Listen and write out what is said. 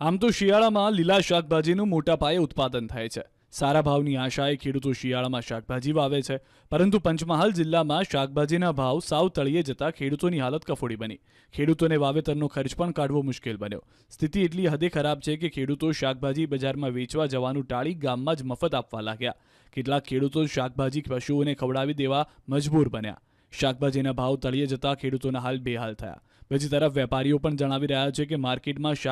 આમ તો શિયાળામાં લીલા શાકભાજીનું મોટા પાયે ઉત્પાદન થાય છે. સારા ભાવની આશાએ ખેડૂતો શિયાળામાં શાકભાજી વાવે છે, પરંતુ પંચમહાલ જિલ્લામાં શાકભાજીના ભાવ સાવ તળિયે જતા ખેડૂતોની હાલત કફોડી બની. ખેડૂતોને વાવેતરનો ખર્ચ પણ કાઢવો મુશ્કેલ બન્યો. સ્થિતિ એટલી હદે ખરાબ છે કે ખેડૂતો શાકભાજી બજારમાં વેચવા જવાનું ટાળી ગામમાં જ મફત આપવા લાગ્યા. કેટલાક ખેડૂતો શાકભાજી પશુઓને ખવડાવી દેવા મજબૂર બન્યા. શાકભાજીના ભાવ તળિયે જતા ખેડૂતોના હાલ બેહાલ થયા. બીજી તરફ વેપારીઓ પણ જણાવી રહ્યા છે કે માર્કેટમાં શાક